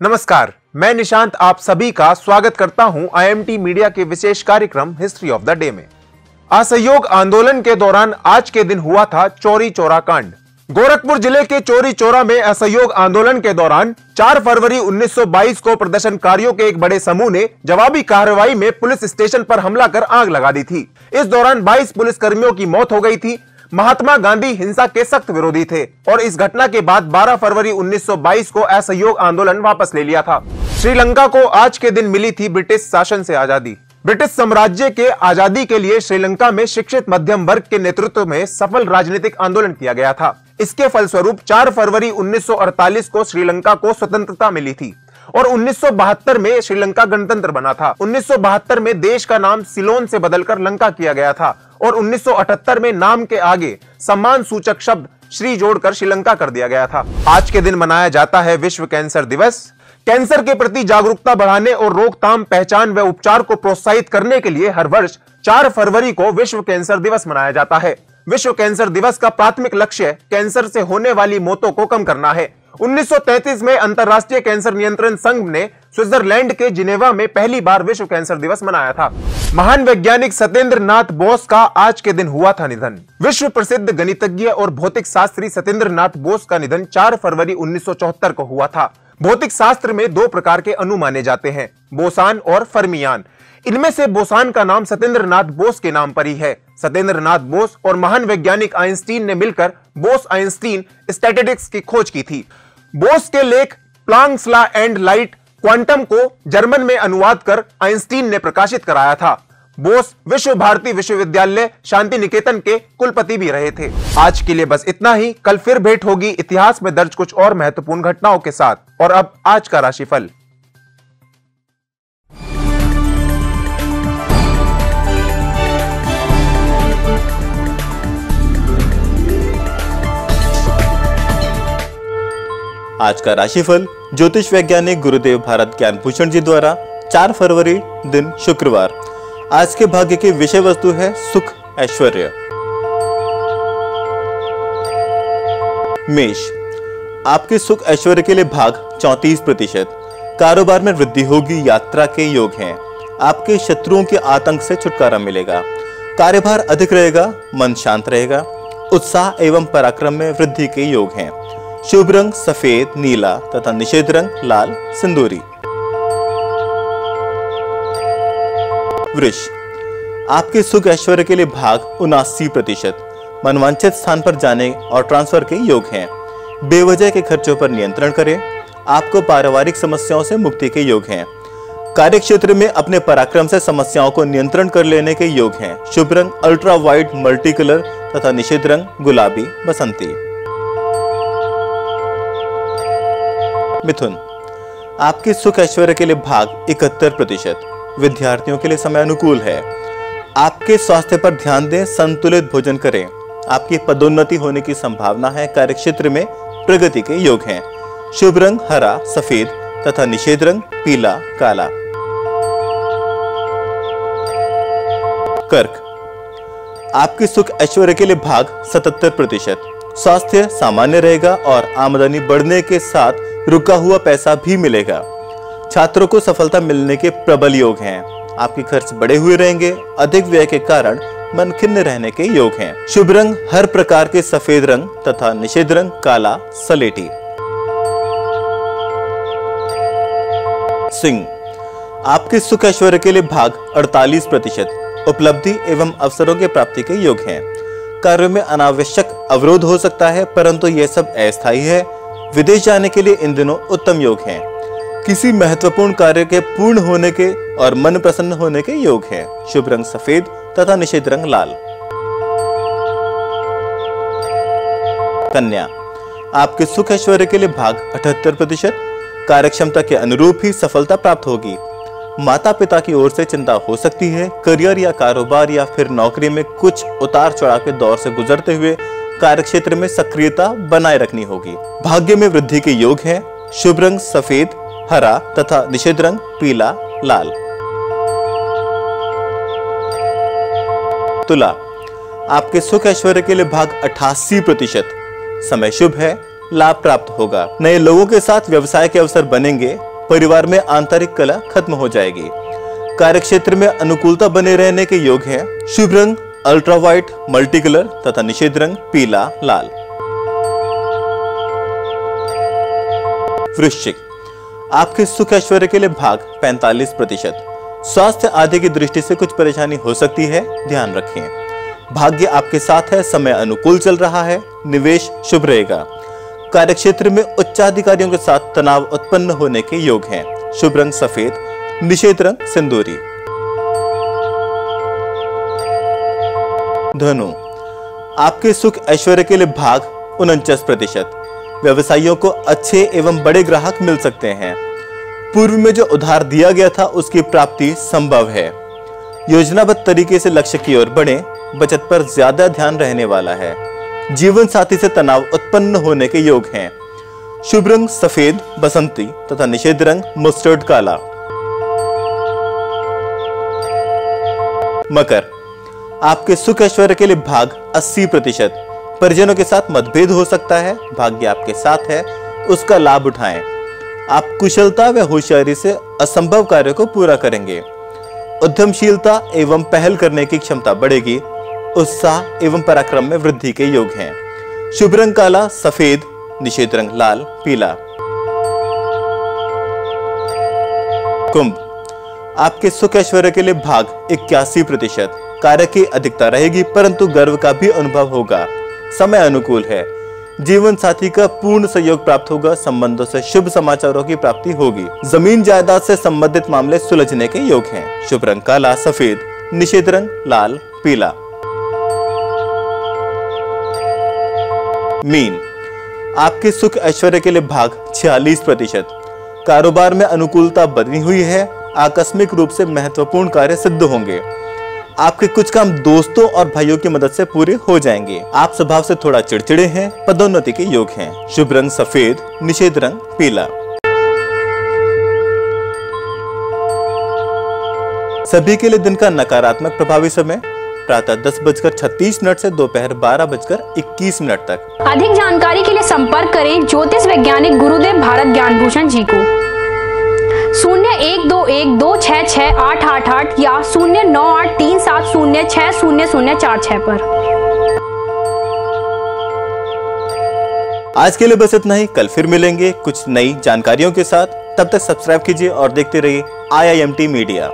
नमस्कार, मैं निशांत आप सभी का स्वागत करता हूँ आईएमटी मीडिया के विशेष कार्यक्रम हिस्ट्री ऑफ़ द डे में। असहयोग आंदोलन के दौरान आज के दिन हुआ था चोरी चोरा कांड। गोरखपुर ज़िले के चोरी चोरा में असहयोग आंदोलन के दौरान 4 फरवरी 1922 को प्रदर्शनकारियों के एक बड़े समूह ने जवाबी कार्रवाई में पुलिस स्टेशन पर हमला कर आग लगा दी थी। इस दौरान 22 पुलिसकर्मियों की मौत हो गई थी महात्मा गांधी हिंसा के सख्त विरोधी थे और इस घटना के बाद 12 फरवरी 1922 को असहयोग आंदोलन वापस ले लिया था। श्रीलंका को आज के दिन मिली थी ब्रिटिश शासन से आज़ादी। ब्रिटिश साम्राज्य के आज़ादी के लिए श्रीलंका में शिक्षित मध्यम वर्ग के नेतृत्व में सफल राजनीतिक आंदोलन किया गया था। इसके फलस्वरूप 4 फरवरी 1948 को श्रीलंका को स्वतंत्रता मिली थी और 1972 में श्रीलंका गणतंत्र बना था। 1972 में देश का नाम सिलोन से बदलकर लंका किया गया था और 1978 में नाम के आगे सम्मान सूचक शब्द श्री जोड़कर श्रीलंका कर दिया गया था। आज के दिन मनाया जाता है विश्व कैंसर दिवस। कैंसर के प्रति जागरूकता बढ़ाने और रोकथाम, पहचान व उपचार को प्रोत्साहित करने के लिए हर वर्ष 4 फरवरी को विश्व कैंसर दिवस मनाया जाता है। विश्व कैंसर दिवस का प्राथमिक लक्ष्य कैंसर से होने वाली मौतों को कम करना है। 1933 में अंतर्राष्ट्रीय कैंसर नियंत्रण संघ ने स्विट्जरलैंड के जिनेवा में पहली बार विश्व कैंसर दिवस मनाया था। महान वैज्ञानिक सत्येंद्र नाथ बोस का आज के दिन हुआ था निधन। विश्व प्रसिद्ध गणितज्ञ और भौतिक शास्त्री सत्येंद्र नाथ बोस का निधन 4 फरवरी 1974 को हुआ था। भौतिक शास्त्र में दो प्रकार के अनु माने जाते हैं, बोसान और फर्मियान। इनमें से बोसान का नाम सत्येंद्र नाथ बोस के नाम पर ही है। सत्येंद्र नाथ बोस और महान वैज्ञानिक आइंस्टीन ने मिलकर बोस आइंस्टीन स्टैटिस्टिक्स की खोज की थी। बोस के लेख ला एंड लाइट क्वांटम को जर्मन में अनुवाद कर आइंस्टीन ने प्रकाशित कराया था। बोस विश्व भारती विश्वविद्यालय शांति निकेतन के कुलपति भी रहे थे। आज के लिए बस इतना ही। कल फिर भेंट होगी इतिहास में दर्ज कुछ और महत्वपूर्ण घटनाओं के साथ। और अब आज का राशिफल। आज का राशिफल ज्योतिष वैज्ञानिक गुरुदेव भारत ज्ञान भूषण जी द्वारा 4 फरवरी दिन शुक्रवार। आज के भाग्य की विषय वस्तु है सुख, ऐश्वर्य। मेष, आपके सुख, ऐश्वर्य के लिए भाग 34 प्रतिशत। कारोबार में वृद्धि होगी, यात्रा के योग हैं। आपके शत्रुओं के आतंक से छुटकारा मिलेगा। कार्यभार अधिक रहेगा, मन शांत रहेगा। उत्साह एवं पराक्रम में वृद्धि के योग हैं। शुभ रंग सफ़ेद, नीला तथा निषेध रंग लाल, सिंदूरी। वृक्ष आपके सुख ऐश्वर्य के लिए भाग उनासी प्रतिशत। मनवांचित स्थान पर जाने और ट्रांसफ़र के योग हैं। बेवजह के खर्चों पर नियंत्रण करें। आपको पारिवारिक समस्याओं से मुक्ति के योग हैं। कार्य क्षेत्र में अपने पराक्रम से समस्याओं को नियंत्रण कर लेने के योग हैं। शुभ रंग अल्ट्रा वाइट मल्टी कलर तथा निषेध रंग गुलाबी, बसंती। मिथुन, आपके सुख ऐश्वर्य के लिए भाग इकहत्तर प्रतिशत। विद्यार्थियों के लिए समय अनुकूल है। आपके स्वास्थ्य पर ध्यान दें, संतुलित भोजन करें। आपकी पदोन्नति होने की संभावना है कार्य क्षेत्र में प्रगति के योग हैं। शुभ रंग हरा, सफ़ेद तथा निषेध रंग पीला, काला। कर्क, आपके सुख ऐश्वर्य के लिए भाग 77 प्रतिशत। स्वास्थ्य सामान्य रहेगा और आमदनी बढ़ने के साथ रुका हुआ पैसा भी मिलेगा। छात्रों को सफलता मिलने के प्रबल योग हैं। आपके खर्च बड़े हुए रहेंगे। अधिक व्यय के कारण मन खिन्न रहने के योग हैं। शुभ रंग हर प्रकार के सफ़ेद रंग तथा निषेध रंग काला सलेटी। सिंह, आपके सुख ऐश्वर्य के लिए भाग 48 प्रतिशत। उपलब्धि एवं अवसरों के प्राप्ति के योग हैं। कार्य में अनावश्यक अवरोध हो सकता है, परंतु यह सब अस्थायी है। विदेश जाने के लिए इन दिनों उत्तम योग हैं। किसी महत्वपूर्ण कार्य के पूर्ण होने के और मन प्रसन्न होने के योग हैं। शुभ रंग सफ़ेद तथा निषेध रंग लाल। कन्या, आपके सुख ऐश्वर्य के लिए भाग 78 प्रतिशत। कार्यक्षमता के अनुरूप ही सफलता प्राप्त होगी। माता पिता की ओर से चिंता हो सकती है। करियर या कारोबार या फिर नौकरी में कुछ उतार चढ़ाव के दौर से गुजरते हुए कार्य क्षेत्र में सक्रियता बनाए रखनी होगी। भाग्य में वृद्धि के योग है। शुभ रंग सफ़ेद, हरा तथा निषेध रंग पीला, लाल। तुला, आपके सुख ऐश्वर्य के लिए भाग 88 प्रतिशत। समय शुभ है, लाभ प्राप्त होगा। नए लोगों के साथ व्यवसाय के अवसर बनेंगे, परिवार में आंतरिक कला खत्म हो जाएगी। कार्य क्षेत्र में अनुकूलता बने रहने के योग हैं। शुभ रंग अल्ट्रा व्हाइट मल्टी कलर तथा निषेध रंग पीला, लाल। वृश्चिक। आपके सुख ऐश्वर्य के लिए भाग 45 प्रतिशत। स्वास्थ्य आदि की दृष्टि से कुछ परेशानी हो सकती है, ध्यान रखें। भाग्य आपके साथ है, समय अनुकूल चल रहा है, निवेश शुभ रहेगा। कार्य क्षेत्र में उच्चाधिकारियों के साथ तनाव उत्पन्न होने के योग हैं। शुभ रंग सफ़ेद, निषेध रंग सिंदूरी। धनु, आपके सुख ऐश्वर्य के लिए भाग उनचास प्रतिशत। व्यवसायियों को अच्छे एवं बड़े ग्राहक मिल सकते हैं। पूर्व में जो उधार दिया गया था, उसकी प्राप्ति संभव है। योजनाबद्ध तरीके से लक्ष्य की ओर बढ़े, बचत पर ज़्यादा ध्यान रहने वाला है। जीवन साथी से तनाव उत्पन्न होने के योग हैं। शुभ रंग सफ़ेद, बसंती तथा निषेध रंग मस्टर्ड काला। मकर आपके सुख ऐश्वर्य के लिए भाग 80 प्रतिशत। परिजनों के साथ मतभेद हो सकता है, भाग्य आपके साथ है, उसका लाभ उठाएँ। आप कुशलता व होशियारी से असंभव कार्य को पूरा करेंगे। उद्यमशीलता एवं पहल करने की क्षमता बढ़ेगी, उत्साह एवं पराक्रम में वृद्धि के योग हैं। शुभ रंग काला, सफ़ेद, निषेध रंग लाल, पीला। कुंभ। आपके सुख ऐश्वर्य के लिए भाग इक्यासी प्रतिशत। कार्य की अधिकता रहेगी, परंतु गर्व का भी अनुभव होगा। समय अनुकूल है। जीवन साथी का पूर्ण सहयोग प्राप्त होगा, संबंधों से शुभ समाचारों की प्राप्ति होगी। ज़मीन जायदाद से संबंधित मामले सुलझने के योग हैं। शुभ रंग काला, सफ़ेद, निषेध रंग लाल, पीला। मीन। आपके सुख ऐश्वर्य के लिए भाग 46 प्रतिशत। कारोबार में अनुकूलता बनी हुई है। आकस्मिक रूप से महत्वपूर्ण कार्य सिद्ध होंगे। आपके कुछ काम दोस्तों और भाइयों की मदद से पूरे हो जाएँगे। आप स्वभाव से थोड़ा चिड़चिड़े हैं, पदोन्नति के योग हैं। शुभ रंग सफ़ेद, निषेध रंग पीला। सभी के लिए दिन का नकारात्मक प्रभावी समय। प्रातः दस बजकर छत्तीस मिनट से दोपहर बारह बजकर इक्कीस मिनट तक। अधिक जानकारी के लिए संपर्क करें ज्योतिष वैज्ञानिक गुरुदेव भारत ज्ञान भूषण जी को। शून्य एक दो एक दो छः छः आठ आठ आठ या शून्य नौ आठ तीन सात शून्य छः शून्य शून्य चार छः पर। आज के लिए बस इतना ही। कल फिर मिलेंगे कुछ नई जानकारियों के साथ। तब तक सब्सक्राइब कीजिए और देखते रहिए आई मीडिया